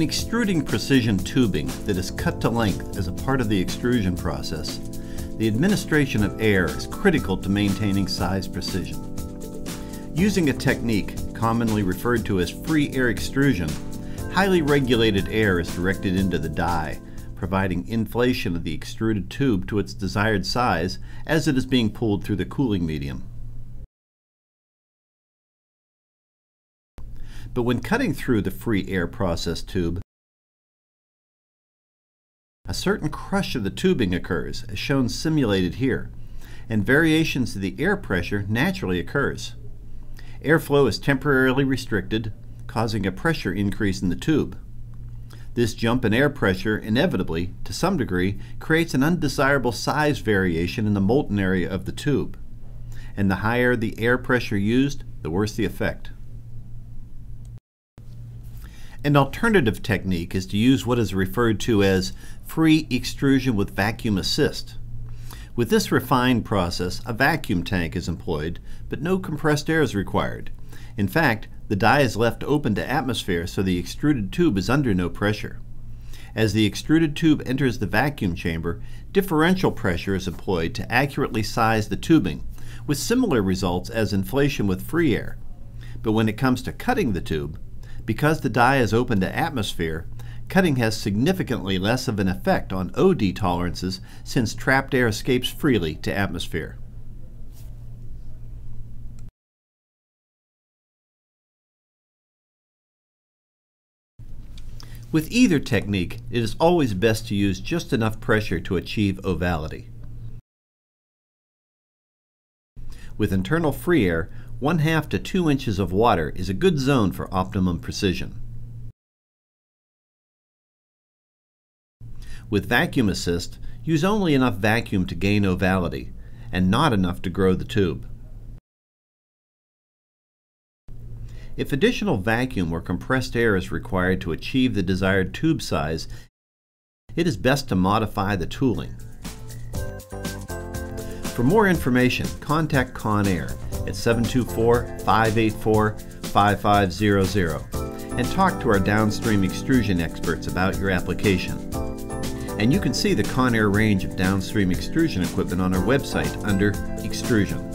When extruding precision tubing that is cut to length as a part of the extrusion process, the administration of air is critical to maintaining size precision. Using a technique commonly referred to as free air extrusion, highly regulated air is directed into the die, providing inflation of the extruded tube to its desired size as it is being pulled through the cooling medium. But when cutting through the free air process tube, a certain crush of the tubing occurs, as shown simulated here, and variations to the air pressure naturally occurs. Airflow is temporarily restricted, causing a pressure increase in the tube. This jump in air pressure inevitably, to some degree, creates an undesirable size variation in the molten area of the tube. And the higher the air pressure used, the worse the effect. An alternative technique is to use what is referred to as free extrusion with vacuum assist. With this refined process, a vacuum tank is employed, but no compressed air is required. In fact, the die is left open to atmosphere so the extruded tube is under no pressure. As the extruded tube enters the vacuum chamber, differential pressure is employed to accurately size the tubing, with similar results as inflation with free air. But when it comes to cutting the tube, because the die is open to atmosphere, cutting has significantly less of an effect on OD tolerances since trapped air escapes freely to atmosphere. With either technique, it is always best to use just enough pressure to achieve ovality. With internal free air, 1 half to 2 inches of water is a good zone for optimum precision. With vacuum assist, use only enough vacuum to gain ovality, and not enough to grow the tube. If additional vacuum or compressed air is required to achieve the desired tube size, it is best to modify the tooling. For more information, contact Conair at 724-584-5500 and talk to our downstream extrusion experts about your application. And you can see the Conair range of downstream extrusion equipment on our website under Extrusion.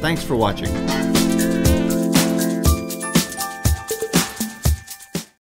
Thanks for watching.